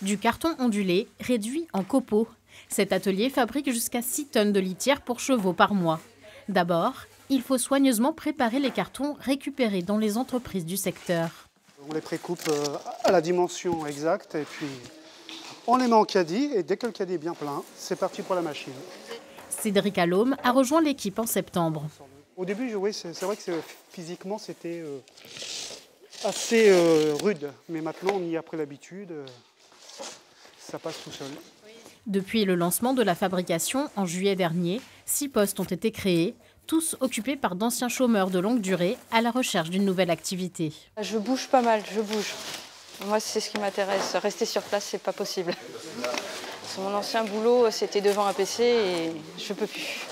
Du carton ondulé réduit en copeaux. Cet atelier fabrique jusqu'à 6 tonnes de litière pour chevaux par mois. D'abord, il faut soigneusement préparer les cartons récupérés dans les entreprises du secteur. On les précoupe euh, à la dimension exacte et puis on les met en caddie et dès que le caddie est bien plein, c'est parti pour la machine. Cédric Allôme a rejoint l'équipe en septembre. Au début, c'est vrai que physiquement c'était euh, assez euh, rude, mais maintenant on y a pris l'habitude, ça passe tout seul. Depuis le lancement de la fabrication en juillet dernier, six postes ont été créés, tous occupés par d'anciens chômeurs de longue durée à la recherche d'une nouvelle activité. Je bouge pas mal, je bouge. Moi, c'est ce qui m'intéresse. Rester sur place, c'est pas possible. Mon ancien boulot, c'était devant un PC et je peux plus.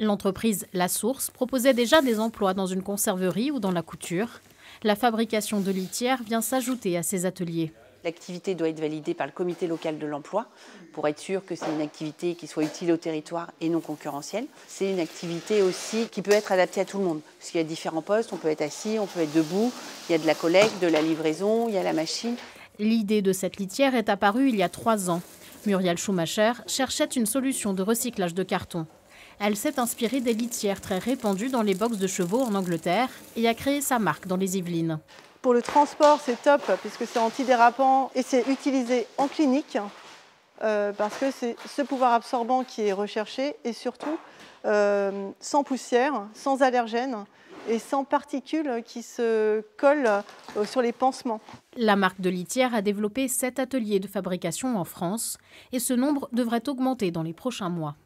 L'entreprise La Source proposait déjà des emplois dans une conserverie ou dans la couture. La fabrication de litières vient s'ajouter à ces ateliers. L'activité doit être validée par le comité local de l'emploi pour être sûr que c'est une activité qui soit utile au territoire et non concurrentielle. C'est une activité aussi qui peut être adaptée à tout le monde, parce qu'il y a différents postes, on peut être assis, on peut être debout, il y a de la collecte, de la livraison, il y a la machine. L'idée de cette litière est apparue il y a trois ans. Muriel Schumacher cherchait une solution de recyclage de carton. Elle s'est inspirée des litières très répandues dans les boxes de chevaux en Angleterre et a créé sa marque dans les Yvelines. Pour le transport, c'est top puisque c'est antidérapant et c'est utilisé en clinique euh, parce que c'est ce pouvoir absorbant qui est recherché et surtout euh, sans poussière, sans allergènes et sans particules qui se collent euh, sur les pansements. La marque de litière a développé sept ateliers de fabrication en France et ce nombre devrait augmenter dans les prochains mois.